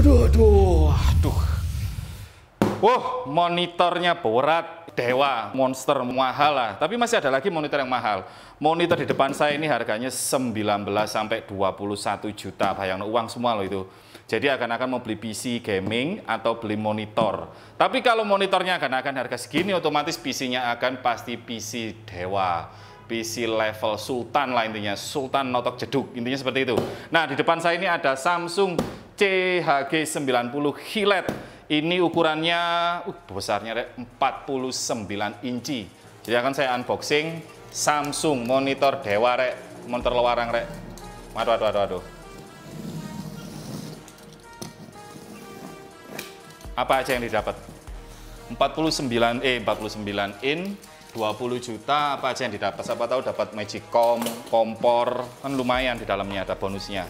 Aduh, aduh, aduh. Wah, monitornya berat, dewa, monster, mahal lah. Tapi masih ada lagi monitor yang mahal. Monitor di depan saya ini harganya 19 sampai 21 juta. Bayang uang semua loh itu. Jadi akan-akan mau beli PC gaming atau beli monitor. Tapi kalau monitornya akan-akan harga segini, otomatis PC-nya akan pasti PC dewa. PC level Sultan lah intinya, Sultan notok jeduk, intinya seperti itu. Nah, di depan saya ini ada Samsung CHG90 Hilet. Ini ukurannya uh, besarnya 49 inci. Jadi akan saya unboxing Samsung monitor dewa rek, monitor luarang rek. Waduh, waduh, waduh, waduh. Apa aja yang didapat? 49 eh 49 in 20 juta apa aja yang didapat? Siapa tahu dapat Magicom, kompor, kan lumayan di dalamnya ada bonusnya.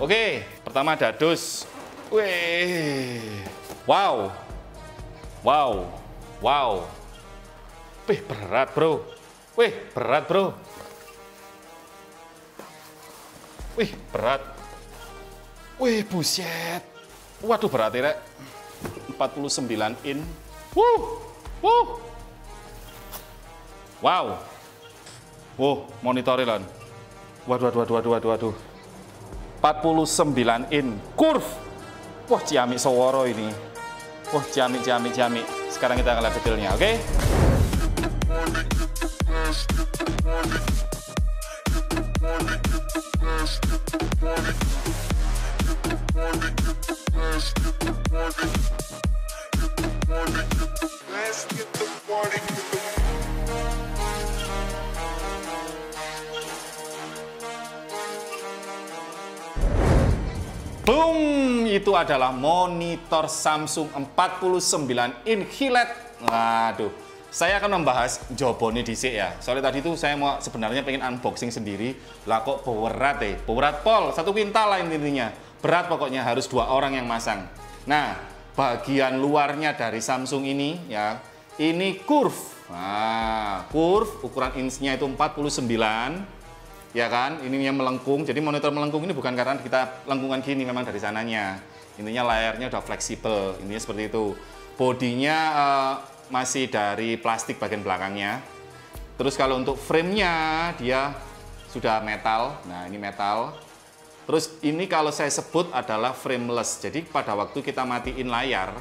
Oke, pertama ada dus. Wih. Wow. Wow. Wow. Wih, berat, Bro. Wih, berat, Bro. Wih, berat. Wih, buset. Waduh, berat ya, 49 in. Wuh. Wuh. Wow. Wow, monitornya lan. Waduh, waduh, waduh, waduh, waduh. 49 in. Curve. Wah, ciamik seworo ini. Wah, ciamik, ciamik, ciamik. Sekarang kita akan lihat detailnya, oke? Okay? Boom, itu adalah monitor Samsung 49 in QLED. Waduh, saya akan membahas jobone dhisik ya. Soalnya tadi itu saya mau sebenarnya pengen unboxing sendiri. Lah kok berat deh, berat pol, satu quintal lah intinya. Berat pokoknya harus dua orang yang masang. Nah, bagian luarnya dari Samsung ini ya, ini curve. Nah, curve ukuran inchnya itu 49 ya kan? Ininya melengkung. Jadi monitor melengkung ini bukan karena kita lengkungan gini memang dari sananya. Intinya layarnya udah fleksibel. Intinya seperti itu. Bodinya uh, masih dari plastik bagian belakangnya. Terus kalau untuk framenya dia sudah metal. Nah ini metal. Terus ini kalau saya sebut adalah frameless. Jadi pada waktu kita matiin layar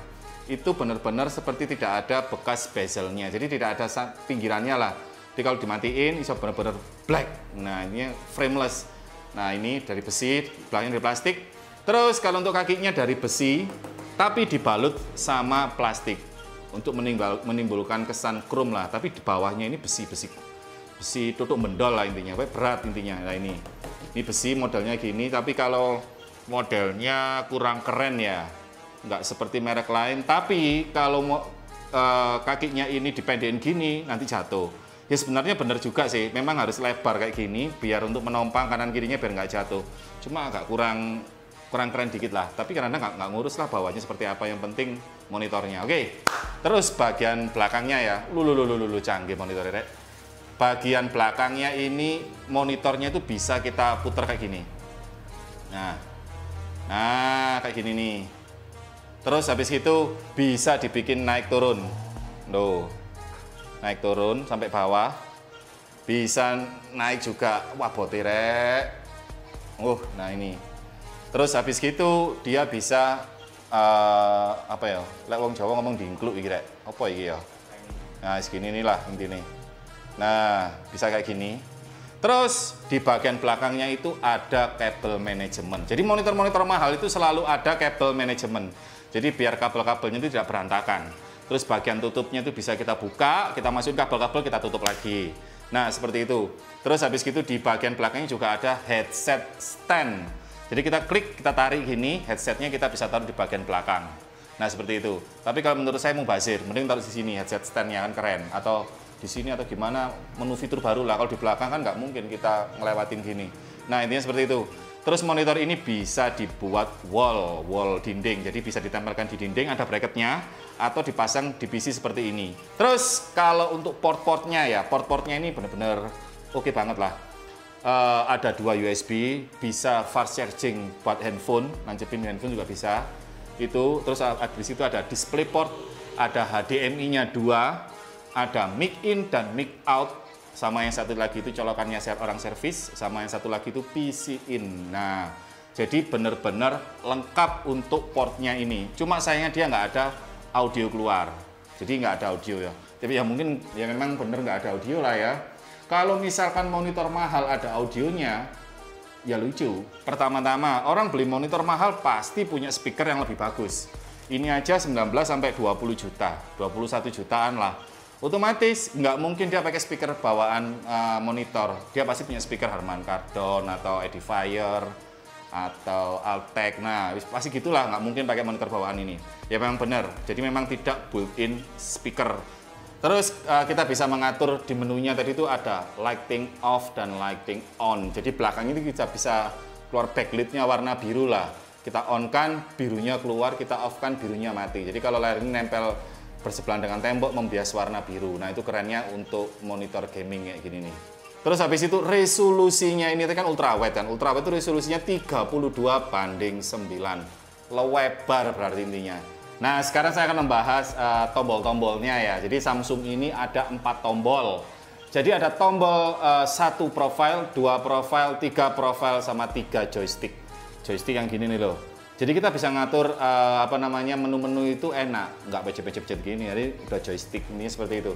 itu benar-benar seperti tidak ada bekas bezelnya. Jadi tidak ada pinggirannya lah jadi kalau dimatiin bisa benar-benar black. Nah ini frameless. Nah ini dari besi, belakangnya dari plastik. Terus kalau untuk kakinya dari besi, tapi dibalut sama plastik untuk menimbulkan kesan krom lah. Tapi di bawahnya ini besi besi tutup mendol lah intinya, berat intinya. Nah ini ini besi modelnya gini. Tapi kalau modelnya kurang keren ya, nggak seperti merek lain. Tapi kalau mau uh, kakinya ini dipendekin gini nanti jatuh ya sebenarnya benar juga sih. Memang harus lebar kayak gini biar untuk menompang kanan kirinya biar nggak jatuh. Cuma agak kurang kurang keren dikit lah. Tapi karena nggak nggak ngurus lah bawahnya seperti apa yang penting monitornya. Oke terus bagian belakangnya ya. Lulu lulu lulu canggih monitornya rek. Bagian belakangnya ini monitornya itu bisa kita putar kayak gini. Nah nah kayak gini nih. Terus habis itu bisa dibikin naik turun. Loh, naik turun sampai bawah. Bisa naik juga wah botirek uh nah ini. Terus habis gitu dia bisa uh, apa ya lek wong Jawa ngomong diingkluk iki rek. Apa iki ya? Nah segini inilah intinya. Nah bisa kayak gini. Terus di bagian belakangnya itu ada kabel manajemen. Jadi monitor-monitor mahal itu selalu ada kabel manajemen. Jadi biar kabel-kabelnya itu tidak berantakan terus bagian tutupnya itu bisa kita buka, kita masukin kabel-kabel, kita tutup lagi. Nah, seperti itu. Terus habis gitu di bagian belakangnya juga ada headset stand. Jadi kita klik, kita tarik gini, headsetnya kita bisa taruh di bagian belakang. Nah, seperti itu. Tapi kalau menurut saya mau bazir, mending taruh di sini headset standnya kan keren. Atau di sini atau gimana, menu fitur baru lah. Kalau di belakang kan nggak mungkin kita ngelewatin gini. Nah, intinya seperti itu. Terus monitor ini bisa dibuat wall, wall dinding. Jadi bisa ditempelkan di dinding, ada bracketnya, atau dipasang di PC seperti ini. Terus kalau untuk port-portnya ya, port-portnya ini benar-benar oke okay banget lah. Uh, ada dua USB, bisa fast charging buat handphone, nancepin handphone juga bisa. itu terus habis itu ada DisplayPort ada HDMI-nya dua ada mic in dan mic out sama yang satu lagi itu colokannya orang servis sama yang satu lagi itu PC in nah jadi benar-benar lengkap untuk portnya ini. Cuma sayangnya dia nggak ada audio keluar. Jadi nggak ada audio ya. Tapi ya mungkin ya memang bener nggak ada audio lah ya. Kalau misalkan monitor mahal ada audionya ya lucu. Pertama-tama orang beli monitor mahal pasti punya speaker yang lebih bagus. Ini aja 19 sampai 20 juta 21 jutaan lah otomatis nggak mungkin dia pakai speaker bawaan uh, monitor. Dia pasti punya speaker Harman Kardon atau Edifier atau Altec. Nah pasti gitulah nggak mungkin pakai monitor bawaan ini. Ya memang benar. Jadi memang tidak built-in speaker. Terus uh, kita bisa mengatur di menunya. Tadi itu ada lighting off dan lighting on. Jadi belakang ini kita bisa keluar backlightnya warna biru lah. Kita on kan birunya keluar kita off kan birunya mati. Jadi kalau layar ini nempel bersebelahan dengan tembok membias warna biru. Nah itu kerennya untuk monitor gaming kayak gini nih. Terus habis itu resolusinya ini kan ultrawide kan. Ultrawide itu resolusinya 32 banding 9. Lebar berarti intinya. Nah sekarang saya akan membahas uh, tombol-tombolnya ya. Jadi Samsung ini ada empat tombol. Jadi ada tombol uh, satu profile, dua profile, tiga profile, sama tiga joystick. Joystick yang gini nih loh jadi kita bisa ngatur uh, apa namanya menu-menu itu enak, nggak pecet-pecet gini. Jadi udah joystick ini seperti itu.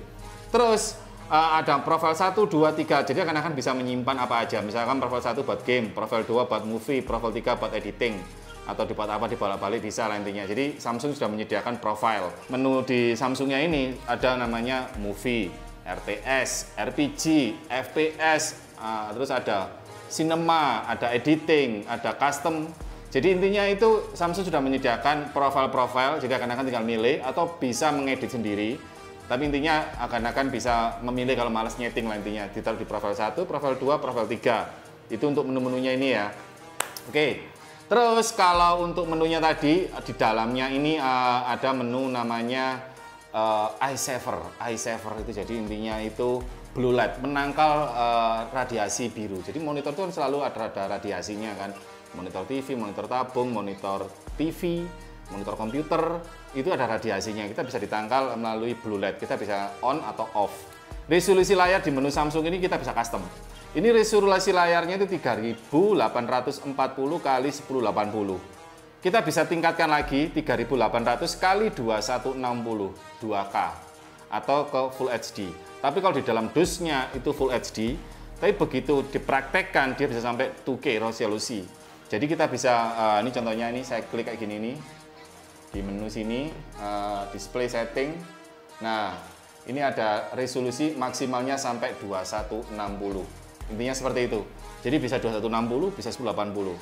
Terus uh, ada profil 1, 2, 3. Jadi akan-akan bisa menyimpan apa aja. Misalkan profil 1 buat game, profil 2 buat movie, profil 3 buat editing atau dibuat apa dibolak-balik bisa lah intinya. Jadi Samsung sudah menyediakan profile. Menu di Samsungnya ini ada namanya movie, RTS, RPG, FPS, uh, terus ada cinema, ada editing, ada custom jadi intinya itu Samsung sudah menyediakan profil-profil, jadi akan-akan tinggal milih atau bisa mengedit sendiri. Tapi intinya akan-akan bisa memilih kalau males nyeting lah intinya. Ditaruh di profil 1, profil 2, profil 3. Itu untuk menu-menunya ini ya. Oke. Terus kalau untuk menunya tadi di dalamnya ini uh, ada menu namanya uh, eye saver. Eye saver itu jadi intinya itu blue light, menangkal uh, radiasi biru. Jadi monitor itu kan selalu ada, ada radiasinya kan monitor TV, monitor tabung, monitor TV, monitor komputer, itu ada radiasinya. Kita bisa ditangkal melalui blue light. Kita bisa on atau off. Resolusi layar di menu Samsung ini kita bisa custom. Ini resolusi layarnya itu 3840 kali 1080. Kita bisa tingkatkan lagi 3800 kali 2160 2K atau ke Full HD. Tapi kalau di dalam dusnya itu Full HD, tapi begitu dipraktekkan dia bisa sampai 2K resolusi. Jadi kita bisa, uh, ini contohnya ini saya klik kayak gini nih, di menu sini, uh, display setting. Nah, ini ada resolusi maksimalnya sampai 2160. Intinya seperti itu. Jadi bisa 2160, bisa 1080.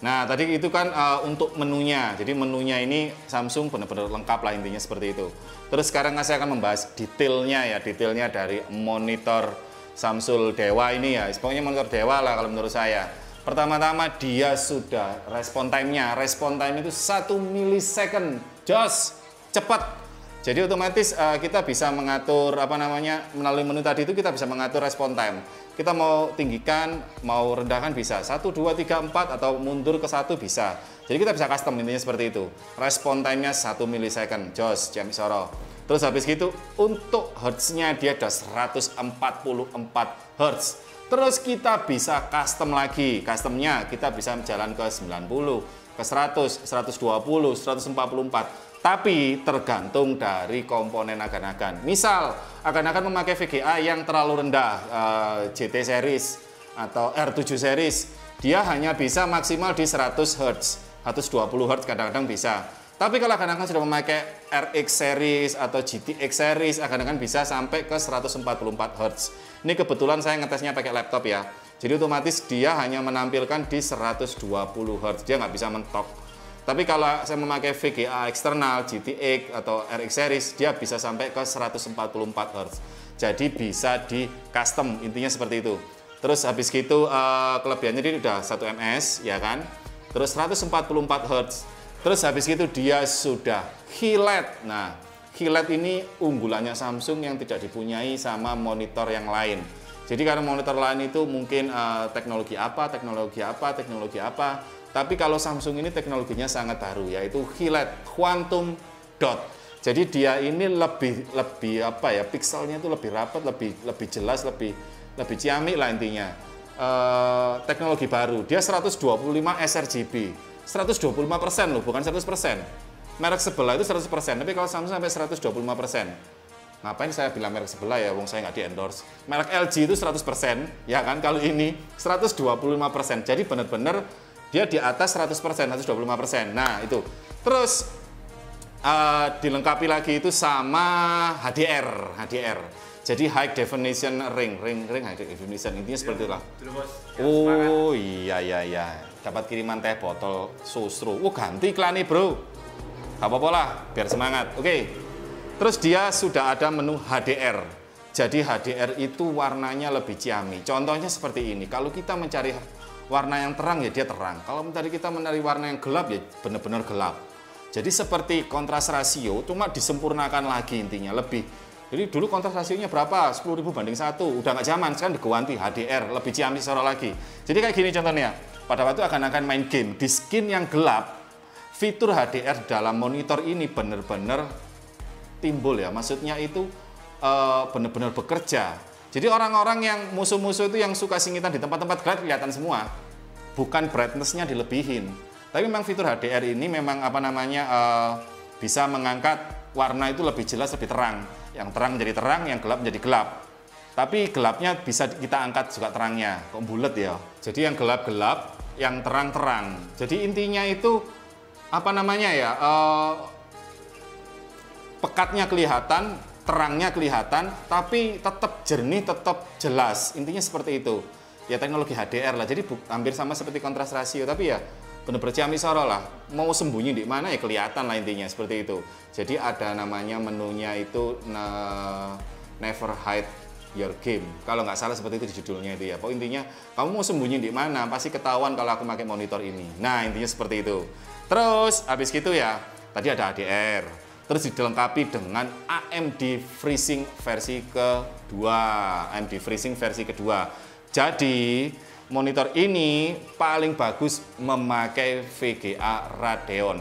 Nah, tadi itu kan uh, untuk menunya. Jadi menunya ini Samsung benar-benar lengkap lah intinya seperti itu. Terus sekarang saya akan membahas detailnya ya, detailnya dari monitor Samsung Dewa ini ya. Pokoknya monitor Dewa lah kalau menurut saya. Pertama-tama dia sudah respon time-nya. Respon time itu satu milisecond. Jos, cepat. Jadi otomatis uh, kita bisa mengatur apa namanya melalui menu tadi itu kita bisa mengatur respon time. Kita mau tinggikan, mau rendahkan bisa. 1 2 3 4 atau mundur ke satu bisa. Jadi kita bisa custom intinya seperti itu. Respon time-nya 1 milisecond. Jos, jam soro. Terus habis gitu untuk hertz-nya dia ada 144 hertz. Terus kita bisa custom lagi. Customnya kita bisa jalan ke 90, ke 100, 120, 144. Tapi tergantung dari komponen agan-agan. Misal, agan-agan memakai VGA yang terlalu rendah, uh, eh, GT series atau R7 series, dia hanya bisa maksimal di 100 Hz, 120 Hz kadang-kadang bisa. Tapi kalau kadang-kadang sudah memakai RX series atau GTX series, kadang-kadang bisa sampai ke 144 Hz. Ini kebetulan saya ngetesnya pakai laptop ya. Jadi otomatis dia hanya menampilkan di 120 Hz, dia nggak bisa mentok. Tapi kalau saya memakai VGA eksternal, GTX atau RX series, dia bisa sampai ke 144 Hz. Jadi bisa di custom, intinya seperti itu. Terus habis gitu uh, kelebihannya ini udah 1 ms ya kan. Terus 144 Hz Terus habis itu dia sudah hilet. Nah, hilet ini unggulannya Samsung yang tidak dipunyai sama monitor yang lain. Jadi karena monitor lain itu mungkin uh, teknologi apa, teknologi apa, teknologi apa, Tapi kalau Samsung ini teknologinya sangat baru yaitu QLED Quantum Dot. Jadi dia ini lebih lebih apa ya pixelnya itu lebih rapat, lebih lebih jelas, lebih lebih ciamik lah intinya. Uh, teknologi baru. Dia 125 sRGB. 125 persen loh, bukan 100 persen. Merek sebelah itu 100 persen, tapi kalau Samsung sampai 125 persen. Ngapain saya bilang merek sebelah ya, wong saya nggak di endorse. Merek LG itu 100 persen, ya kan? Kalau ini 125 persen. Jadi benar-benar dia di atas 100%, 125%. Nah, itu. Terus uh, dilengkapi lagi itu sama HDR, HDR. Jadi high definition ring, ring, ring high definition intinya seperti itulah. Oh iya iya iya, dapat kiriman teh botol susru. Oh ganti iklan nih bro. Gak apa-apa lah, biar semangat. Oke. Terus dia sudah ada menu HDR. Jadi HDR itu warnanya lebih ciami. Contohnya seperti ini. Kalau kita mencari warna yang terang ya dia terang. Kalau tadi kita mencari warna yang gelap ya benar-benar gelap. Jadi seperti kontras rasio cuma disempurnakan lagi intinya lebih. Jadi dulu kontras rasionya berapa? 10.000 banding satu. Udah nggak zaman, sekarang diganti HDR, lebih ciamik suara lagi. Jadi kayak gini contohnya. Pada waktu akan akan main game di skin yang gelap, fitur HDR dalam monitor ini benar-benar timbul ya. Maksudnya itu uh, benar-benar bekerja jadi orang-orang yang musuh-musuh itu yang suka singitan di tempat-tempat gelap kelihatan semua. Bukan brightness-nya dilebihin. Tapi memang fitur HDR ini memang apa namanya uh, bisa mengangkat warna itu lebih jelas, lebih terang. Yang terang menjadi terang, yang gelap menjadi gelap. Tapi gelapnya bisa kita angkat juga terangnya. Kok bulat ya? Jadi yang gelap-gelap, yang terang-terang. Jadi intinya itu apa namanya ya? Uh, pekatnya kelihatan, terangnya kelihatan, tapi tetap jernih, tetap jelas. Intinya seperti itu. Ya teknologi HDR lah, jadi hampir sama seperti kontras rasio, tapi ya benar-benar ciamik soro lah. Mau sembunyi di mana ya kelihatan lah intinya seperti itu. Jadi ada namanya menunya itu never hide your game. Kalau nggak salah seperti itu di judulnya itu ya. Pokok intinya kamu mau sembunyi di mana pasti ketahuan kalau aku pakai monitor ini. Nah intinya seperti itu. Terus habis gitu ya tadi ada HDR, terus dilengkapi dengan AMD FreeSync versi kedua. AMD FreeSync versi kedua. Jadi monitor ini paling bagus memakai VGA Radeon.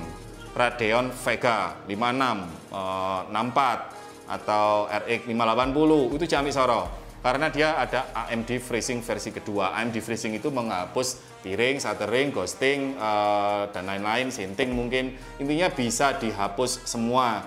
Radeon Vega 56 eh, 64 atau RX 580 itu Jami Soro. Karena dia ada AMD FreeSync versi kedua. AMD FreeSync itu menghapus piring, shuttering, ghosting, uh, dan lain-lain, sinting mungkin. Intinya bisa dihapus semua.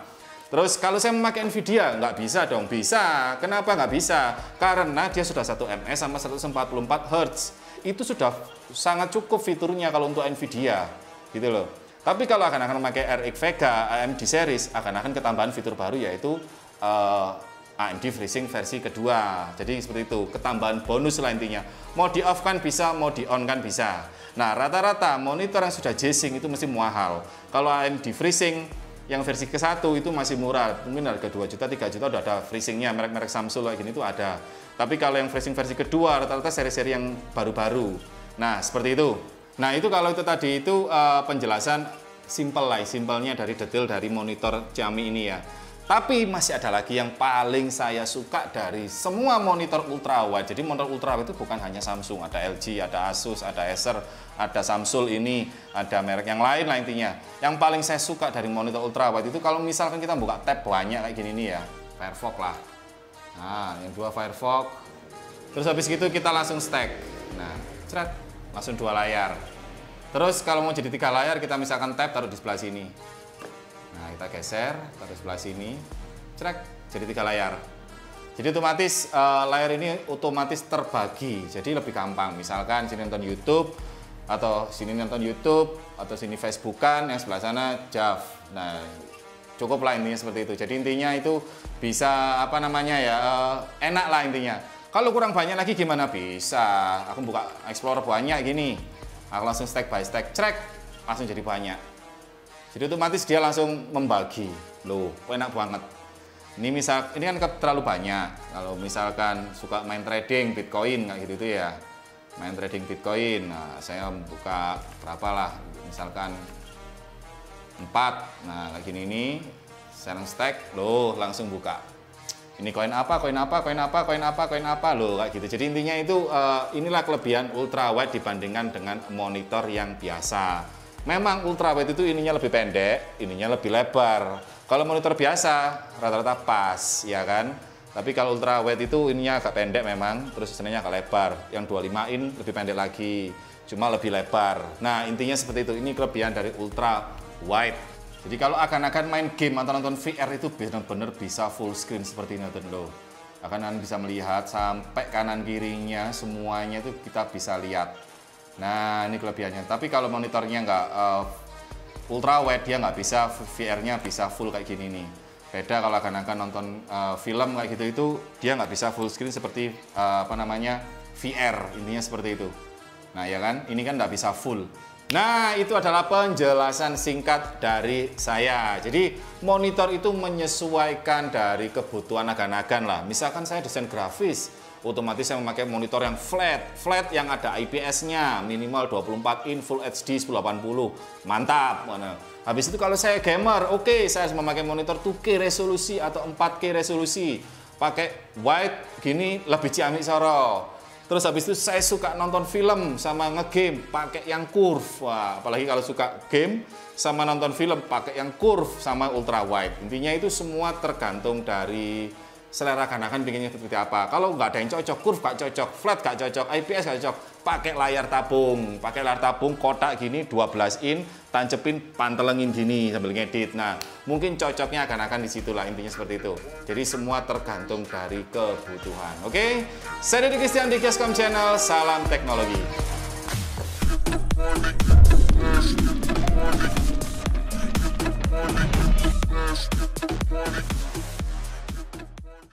Terus kalau saya memakai Nvidia, nggak bisa dong. Bisa. Kenapa nggak bisa? Karena dia sudah 1 ms sama 144 Hz. Itu sudah sangat cukup fiturnya kalau untuk Nvidia. Gitu loh. Tapi kalau akan akan memakai RX Vega AMD series, akan akan ketambahan fitur baru yaitu uh, AMD FreeSync versi kedua. Jadi seperti itu, ketambahan bonus lah intinya. Mau di off kan bisa, mau di on kan bisa. Nah, rata-rata monitor yang sudah G-Sync itu mesti mahal. Kalau AMD FreeSync yang versi ke-1 itu masih murah, mungkin harga 2 juta, 3 juta udah ada FreeSync-nya, merek-merek Samsung kayak gini itu ada. Tapi kalau yang FreeSync versi kedua rata-rata seri-seri yang baru-baru. Nah, seperti itu. Nah, itu kalau itu tadi itu uh, penjelasan simple lah, simpelnya dari detail dari monitor Xiaomi ini ya. Tapi masih ada lagi yang paling saya suka dari semua monitor ultrawide. Jadi monitor ultrawide itu bukan hanya Samsung, ada LG, ada Asus, ada Acer, ada Samsung ini, ada merek yang lain lah intinya. Yang paling saya suka dari monitor ultrawide itu kalau misalkan kita buka tab banyak kayak gini nih ya, Firefox lah. Nah, yang dua Firefox. Terus habis gitu kita langsung stack. Nah, cret, langsung dua layar. Terus kalau mau jadi tiga layar kita misalkan tab taruh di sebelah sini. Kita geser, taruh sebelah sini, cerek, jadi tiga layar. Jadi otomatis uh, layar ini otomatis terbagi, jadi lebih gampang. Misalkan sini nonton YouTube, atau sini nonton YouTube, atau sini Facebookan, yang sebelah sana JAV. Nah, cukup lah intinya seperti itu. Jadi intinya itu bisa apa namanya ya, uh, enak lah intinya. Kalau kurang banyak lagi gimana? Bisa. Aku buka Explorer banyak gini. Aku langsung stack by stack, cek, langsung jadi banyak. Jadi otomatis dia langsung membagi. Loh, enak banget. Ini misal ini kan terlalu banyak. Kalau misalkan suka main trading Bitcoin kayak gitu itu ya. Main trading Bitcoin. Nah, saya buka berapa lah? Misalkan 4. Nah, lagi ini ini saya stack, loh langsung buka. ini koin apa, koin apa, koin apa, koin apa, koin apa loh kayak gitu. Jadi intinya itu uh, inilah kelebihan ultra wide dibandingkan dengan monitor yang biasa. Memang ultra wide itu ininya lebih pendek, ininya lebih lebar. Kalau monitor biasa rata-rata pas, ya kan? Tapi kalau ultra wide itu ininya agak pendek memang, terus sebenarnya agak lebar. Yang 25 in lebih pendek lagi, cuma lebih lebar. Nah intinya seperti itu. Ini kelebihan dari ultra wide jadi kalau akan-akan main game atau nonton VR itu benar-benar bisa full screen seperti ini loh. Akan bisa melihat sampai kanan kirinya semuanya itu kita bisa lihat. Nah ini kelebihannya. Tapi kalau monitornya nggak uh, ultra wide dia nggak bisa VR-nya bisa full kayak gini nih. Beda kalau akan-akan nonton uh, film kayak gitu itu dia nggak bisa full screen seperti uh, apa namanya VR intinya seperti itu. Nah ya kan ini kan nggak bisa full. Nah, itu adalah penjelasan singkat dari saya. Jadi, monitor itu menyesuaikan dari kebutuhan agan-agan lah. Misalkan saya desain grafis, otomatis saya memakai monitor yang flat. Flat yang ada IPS-nya, minimal 24 in Full HD 1080. Mantap. Mana? Habis itu kalau saya gamer, oke, okay, saya memakai monitor 2K resolusi atau 4K resolusi. Pakai white gini lebih ciamik soro Terus habis itu saya suka nonton film sama ngegame pakai yang curve. Wah, apalagi kalau suka game sama nonton film pakai yang curve sama ultra wide. Intinya itu semua tergantung dari selera kanakan bikinnya pinginnya seperti apa. Kalau nggak ada yang cocok, kurva gak cocok, flat gak cocok, IPS gak cocok, pakai layar tabung. Pakai layar tabung kotak gini 12 in, tancepin pantelengin gini sambil ngedit. Nah, mungkin cocoknya akan akan di situlah intinya seperti itu. Jadi semua tergantung dari kebutuhan. Oke? Okay? Saya Didi Christian di Kiascom Channel. Salam teknologi.